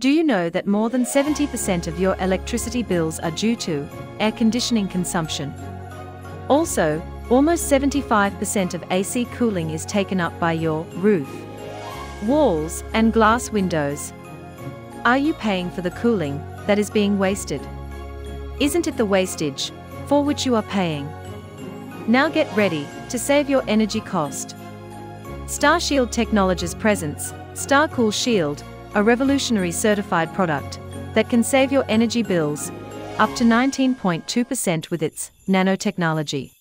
Do you know that more than 70% of your electricity bills are due to air conditioning consumption? Also, almost 75% of AC cooling is taken up by your roof, walls, and glass windows. Are you paying for the cooling that is being wasted? Isn't it the wastage for which you are paying? Now get ready to save your energy cost. StarShield Technologies presents StarCool Shield a revolutionary certified product that can save your energy bills up to 19.2% with its nanotechnology.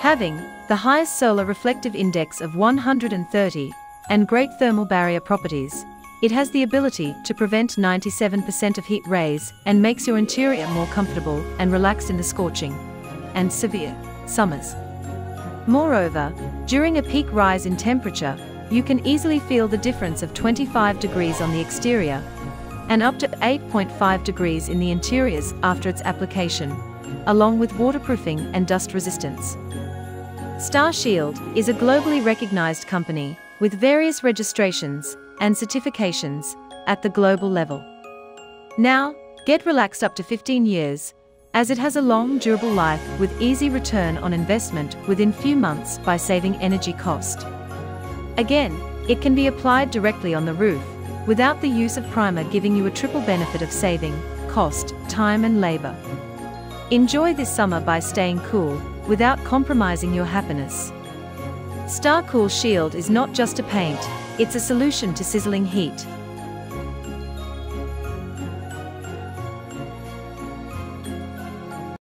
Having the highest solar reflective index of 130 and great thermal barrier properties, it has the ability to prevent 97% of heat rays and makes your interior more comfortable and relaxed in the scorching and severe summers. Moreover, during a peak rise in temperature, you can easily feel the difference of 25 degrees on the exterior and up to 8.5 degrees in the interiors after its application, along with waterproofing and dust resistance. Star Shield is a globally recognized company with various registrations and certifications at the global level. Now, get relaxed up to 15 years, as it has a long durable life with easy return on investment within few months by saving energy cost. Again, it can be applied directly on the roof, without the use of primer giving you a triple benefit of saving, cost, time and labor. Enjoy this summer by staying cool, without compromising your happiness. StarCool Shield is not just a paint, it's a solution to sizzling heat.